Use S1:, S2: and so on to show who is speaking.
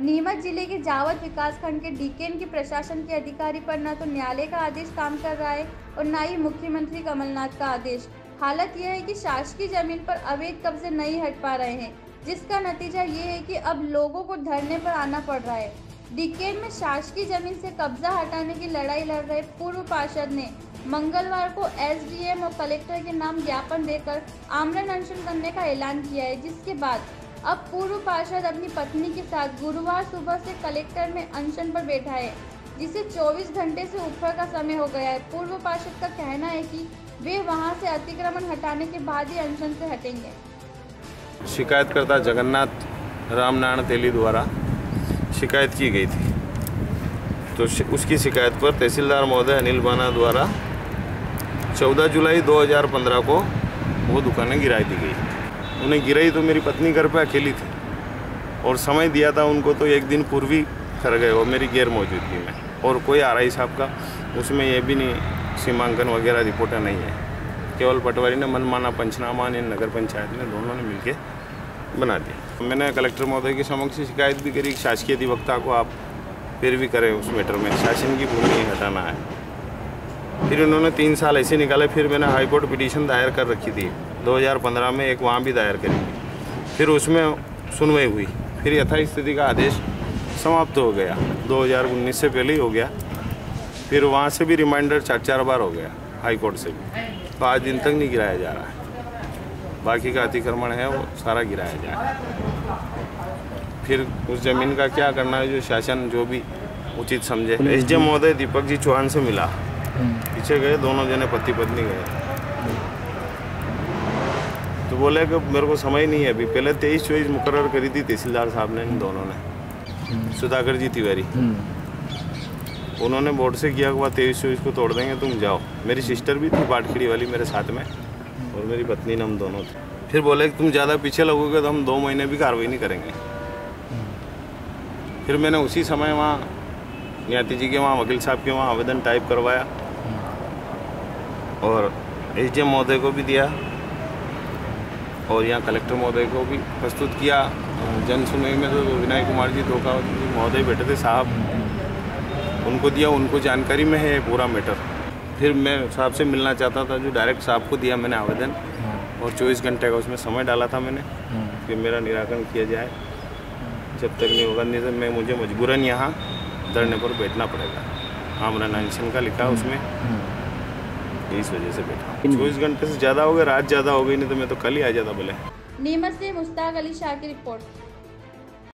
S1: नीमच ज़िले के जावत विकासखंड के डीकेन के प्रशासन के अधिकारी पर न तो न्यायालय का आदेश काम कर रहा है और न ही मुख्यमंत्री कमलनाथ का आदेश। हालत यह है कि शासकीय ज़मीन पर अवैध कब्जे नहीं हट पा रहे हैं, जिसका नतीजा ये है कि अब लोगों को धरने पर आना पड़ रहा है। डीकेन में शासकीय ज़मीन से कब्जा हटाने की लड़ाई लड़ रहे पूर्व पार्षद ने मंगलवार को एसडीएम और कलेक्टर के नाम ज्ञापन देकर आमरण अनशन करने का ऐलान किया है, जिसके बाद अब पूर्व पार्षद अपनी पत्नी के साथ गुरुवार सुबह से कलेक्टर में अनशन पर बैठा है, जिसे 24 घंटे से ऊपर का समय हो गया है। पूर्व पार्षद का कहना है कि वे वहाँ से अतिक्रमण हटाने के बाद ही अनशन से हटेंगे।
S2: शिकायतकर्ता जगन्नाथ रामनारायण तेली द्वारा शिकायत की गई थी। तो उसकी शिकायत पर तहसीलदार महोदय अनिल बाना द्वारा 14 जुलाई 2015 को वो दुकानें गिराई दी गई। उन्हें गिराई तो मेरी पत्नी घर पे अकेली थी। और समय दिया था उनको तो एक दिन पूर्व कर गए वो मेरी गैर मौजूदगी में। और कोई आ रही साहब का उसमें यह भी नहीं, सीमांकन वगैरह रिपोर्टें नहीं है। केवल पटवारी ने मनमाना पंचनामा ने, नगर पंचायत ने दोनों ने मिलके बना दिया। मैंने कलेक्टर महोदय के समक्ष शिकायत भी करी, शासकीय अधिवक्ता को आप फिर भी करें उस मैटर में। शासन की भूमि हटाना है। फिर उन्होंने तीन साल ऐसे निकाले फिर मैंने हाईकोर्ट पिटीशन दायर कर रखी थी। 2015 में एक वहाँ भी दायर करी। फिर उसमें सुनवाई हुई। फिर यथास्थिति का आदेश समाप्त हो गया। 2019 से पहले ही हो गया। फिर वहाँ से भी रिमाइंडर चार चार बार हो गया हाईकोर्ट से भी। तो आज दिन तक नहीं गिराया जा रहा है। बाकी का अतिक्रमण है वो सारा गिराया जाए फिर उस ज़मीन का क्या करना है जो शासन जो भी उचित समझे। एस डी महोदय दीपक जी चौहान से मिला। पीछे गए दोनों जने पति पत्नी गए। तो बोले कि मेरे को समय नहीं है अभी। पहले तेईस चौबीस मुकर करी थी तहसीलदार साहब ने इन दोनों ने। सुधाकर जी तिवारी। उन्होंने बोर्ड से किया हुआ तेईस चौबीस को तोड़ देंगे तुम जाओ। मेरी सिस्टर भी थी बाटखीड़ी वाली मेरे साथ में और मेरी पत्नी ने हम दोनों थे। फिर बोले कि तुम ज़्यादा पीछे लगोगे तो हम दो महीने भी कार्रवाई नहीं करेंगे। फिर मैंने उसी समय वहाँ न्याती जी के वहाँ वकील साहब के वहाँ आवेदन टाइप करवाया। और एस डी महोदय को भी दिया और यहाँ कलेक्टर महोदय को भी प्रस्तुत किया। जन सुनवाई में तो विनय कुमार जी धोखावत जी महोदय बैठे थे साहब उनको दिया उनको जानकारी में है पूरा मैटर। फिर मैं साहब से मिलना चाहता था जो डायरेक्ट साहब को दिया मैंने आवेदन और 24 घंटे का उसमें समय डाला था मैंने कि मेरा निराकरण किया जाए। जब तक नहीं होगा नहीं तो मैं मुझे मजबूरन यहाँ धरने पर बैठना पड़ेगा। हाँ मेरा नाइनसन का लिखा उसमें। इस वजह से बैठा चौबीस घंटे से ज़्यादा हो गए रात ज़्यादा हो गई नहीं तो मैं तो कल ही आ जाता बोले
S1: नीमच से मुश्ताक अली शाह की रिपोर्ट।